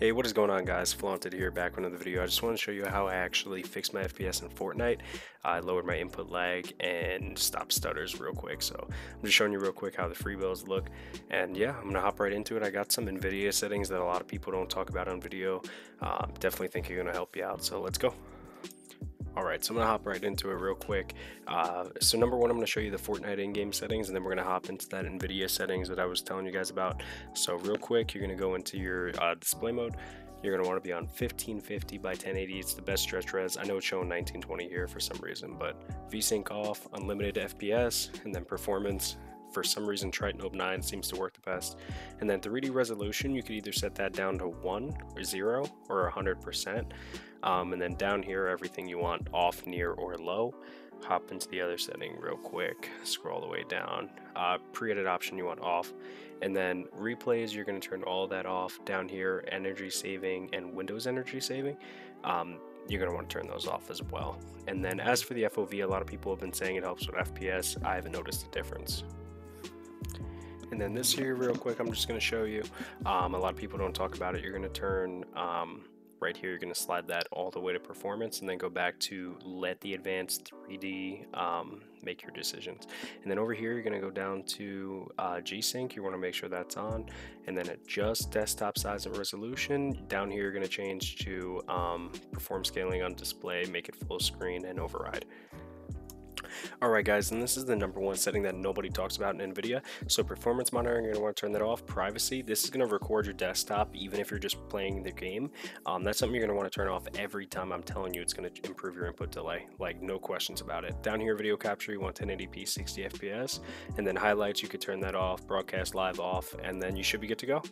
Hey, what is going on guys? Flaunted here back with another video. I just want to show you how I actually fixed my FPS in Fortnite. I lowered my input lag and stopped stutters real quick. So I'm just showing you real quick how the free builds look. And yeah, I'm going to hop right into it. I got some NVIDIA settings that a lot of people don't talk about on video. Uh, definitely think you're going to help you out. So let's go. Alright, so I'm to hop right into it real quick. Uh, so number one, I'm to show you the Fortnite in-game settings, and then we're to hop into that NVIDIA settings that I was telling you guys about. So real quick, you're to go into your uh, display mode. You're want to be on 1550 by 1080. It's the best stretch res. I know it's showing 1920 here for some reason, but VSync off, unlimited FPS, and then performance. For some reason, Triton 9 seems to work the best. And then 3D resolution, you could either set that down to 1 or 0 or 100%. Um, and then down here, everything you want off, near, or low. Hop into the other setting real quick, scroll the way down. Uh, pre-edit option you want off. And then replays, you're going to turn all that off. Down here, energy saving and Windows energy saving. Um, you're going to want to turn those off as well. And then as for the FOV, a lot of people have been saying it helps with FPS. I haven't noticed a difference. And then this here, real quick, I'm just going to show you. Um, a lot of people don't talk about it. You're going to turn um, right here you're going to slide that all the way to performance and then go back to let the advanced 3D um, make your decisions. And then over here you're going to go down to uh, G-Sync. You want to make sure that's on. And then adjust desktop size and resolution. Down here you're going to change to um, perform scaling on display make it full screen and override Alright guys, and this is the number one setting that nobody talks about in NVIDIA. So performance monitoring, you're going to want to turn that off. Privacy, this is going to record your desktop even if you're just playing the game. Um, that's something you're going to want to turn off every time I'm telling you it's going to improve your input delay. Like no questions about it. Down here, video capture, you want 1080p 60 FPS. And then highlights, you could turn that off. Broadcast live off, and then you should be good to go.